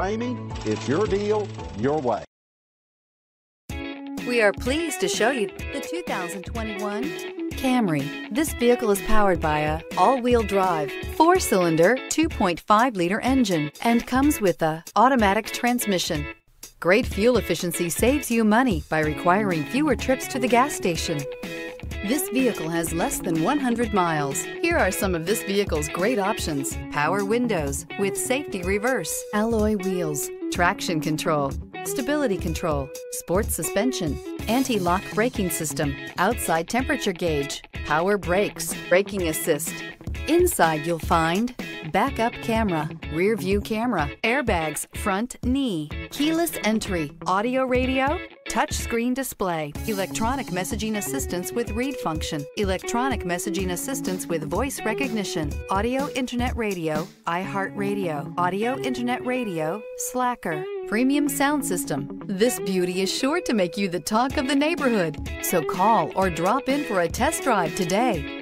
Ramey, it's your deal, your way. We are pleased to show you the 2021 Camry. This vehicle is powered by a all-wheel drive, four-cylinder, 2.5-liter engine and comes with a automatic transmission. Great fuel efficiency saves you money by requiring fewer trips to the gas station. This vehicle has less than 100 miles. Here are some of this vehicle's great options. Power windows with safety reverse, alloy wheels, traction control, stability control, sports suspension, anti-lock braking system, outside temperature gauge, power brakes, braking assist. Inside you'll find backup camera, rear view camera, airbags, front knee, keyless entry, audio radio, touchscreen display, electronic messaging assistance with read function, electronic messaging assistance with voice recognition, audio internet radio, iHeartRadio, audio internet radio, Slacker, premium sound system. This beauty is sure to make you the talk of the neighborhood. So call or drop in for a test drive today.